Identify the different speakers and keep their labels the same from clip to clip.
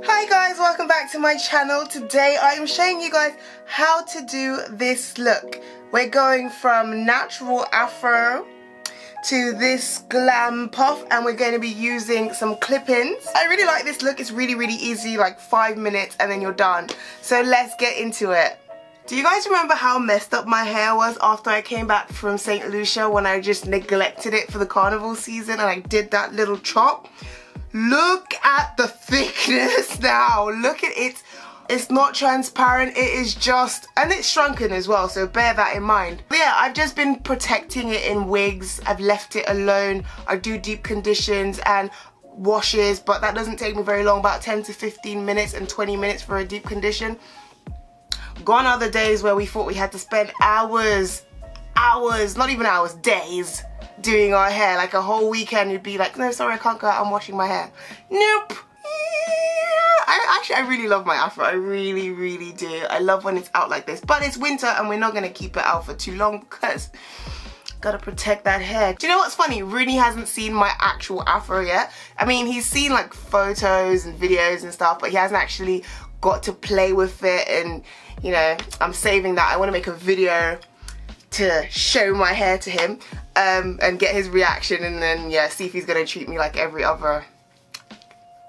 Speaker 1: Hi guys, welcome back to my channel. Today I am showing you guys how to do this look. We're going from natural afro to this glam puff and we're going to be using some clip-ins. I really like this look. It's really, really easy, like five minutes and then you're done. So let's get into it. Do you guys remember how messed up my hair was after I came back from St. Lucia when I just neglected it for the carnival season and I did that little chop? Look at the thickness now. Look at it. It's not transparent. It is just, and it's shrunken as well. So bear that in mind. But yeah, I've just been protecting it in wigs. I've left it alone. I do deep conditions and washes, but that doesn't take me very long, about 10 to 15 minutes and 20 minutes for a deep condition. Gone are the days where we thought we had to spend hours, hours, not even hours, days doing our hair. Like a whole weekend you'd be like, no, sorry, I can't go out, I'm washing my hair. Nope. I actually, I really love my afro. I really, really do. I love when it's out like this. But it's winter and we're not going to keep it out for too long because gotta protect that hair. Do you know what's funny? Rooney hasn't seen my actual afro yet. I mean, he's seen like photos and videos and stuff, but he hasn't actually got to play with it and you know, I'm saving that. I want to make a video to show my hair to him um, and get his reaction and then, yeah, see if he's to treat me like every other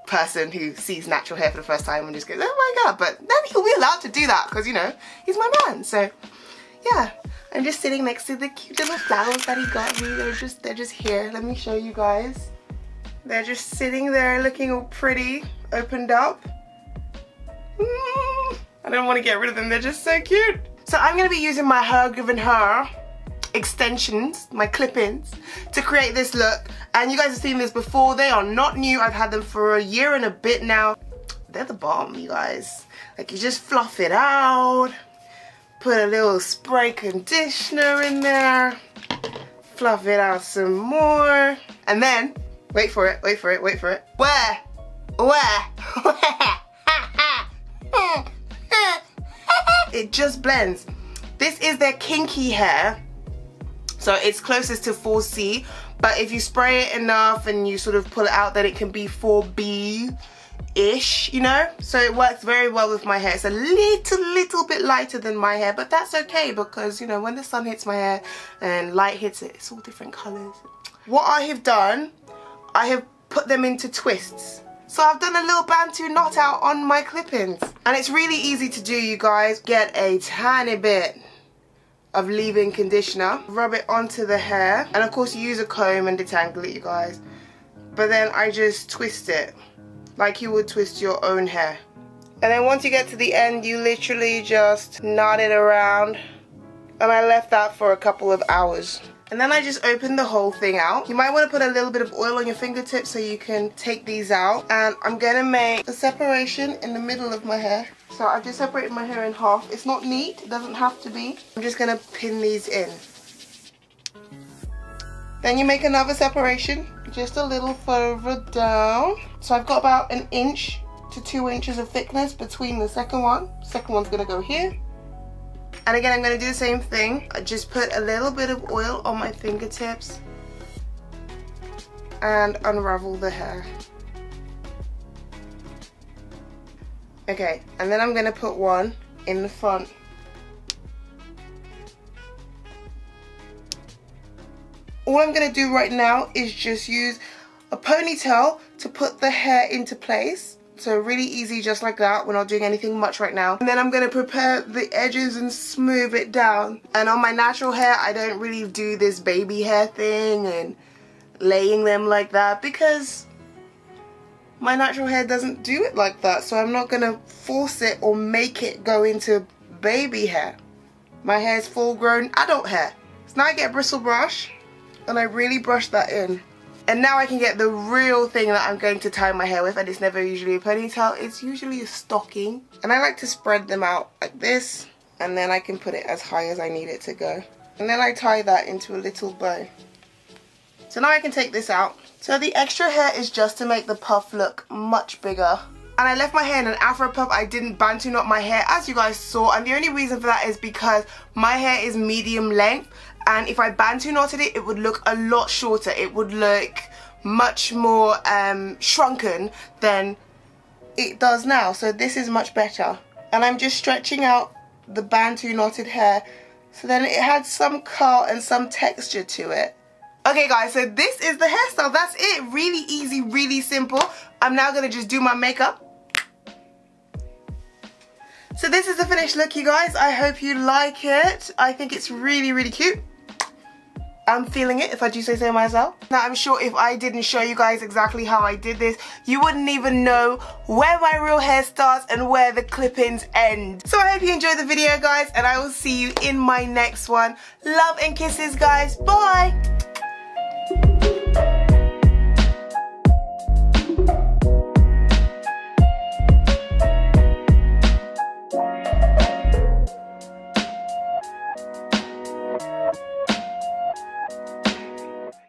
Speaker 1: person who sees natural hair for the first time and just goes, oh my god, but then he'll be allowed to do that because, you know, he's my man. So, yeah, I'm just sitting next to the cute little flowers that he got me. They're just, they're just here. Let me show you guys. They're just sitting there looking all pretty, opened up. Mm, I don't want to get rid of them. They're just so cute. So I'm going to be using my Her Given Hair extensions, my clip-ins, to create this look. And you guys have seen this before. They are not new. I've had them for a year and a bit now. They're the bomb, you guys. Like, you just fluff it out. Put a little spray conditioner in there. Fluff it out some more. And then, wait for it, wait for it, wait for it. Where? Where? Where? It just blends. This is their kinky hair. So it's closest to 4C. But if you spray it enough and you sort of pull it out, then it can be 4B ish you know so it works very well with my hair it's a little little bit lighter than my hair but that's okay because you know when the sun hits my hair and light hits it it's all different colors what I have done I have put them into twists so I've done a little Bantu knot out on my clip-ins. And it's really easy to do, you guys. Get a tiny bit of leave-in conditioner, rub it onto the hair, and of course use a comb and detangle it, you guys. But then I just twist it, like you would twist your own hair. And then once you get to the end, you literally just knot it around. And I left that for a couple of hours. And then I just opened the whole thing out. You might want to put a little bit of oil on your fingertips so you can take these out. And I'm going to make a separation in the middle of my hair. So I've just separated my hair in half. It's not neat, it doesn't have to be. I'm just going to pin these in. Then you make another separation, just a little further down. So I've got about an inch to two inches of thickness between the second one. Second one's going to go here. And again, I'm going to do the same thing. I just put a little bit of oil on my fingertips and unravel the hair. Okay, and then I'm going to put one in the front. All I'm going to do right now is just use a ponytail to put the hair into place. So really easy just like that. We're not doing anything much right now. And then I'm going to prepare the edges and smooth it down. And on my natural hair, I don't really do this baby hair thing and laying them like that because my natural hair doesn't do it like that. So I'm not going to force it or make it go into baby hair. My hair is full grown adult hair. So now I get a bristle brush and I really brush that in. And now I can get the real thing that I'm going to tie my hair with and it's never usually a ponytail, it's usually a stocking. And I like to spread them out like this and then I can put it as high as I need it to go. And then I tie that into a little bow. So now I can take this out. So the extra hair is just to make the puff look much bigger. And I left my hair in an afro puff. I didn't bantu knot my hair as you guys saw. And the only reason for that is because my hair is medium length and if I bantu knotted it, it would look a lot shorter. It would look much more um, shrunken than it does now. So this is much better. And I'm just stretching out the Bantu knotted hair so then it had some curl and some texture to it. Okay guys, so this is the hairstyle. That's it. Really easy, really simple. I'm now going to just do my makeup. So this is the finished look, you guys. I hope you like it. I think it's really, really cute. I'm feeling it, if I do say so myself. Now, I'm sure if I didn't show you guys exactly how I did this, you wouldn't even know where my real hair starts and where the clip-ins end. So I hope you enjoyed the video, guys, and I will see you in my next one. Love and kisses, guys. Bye!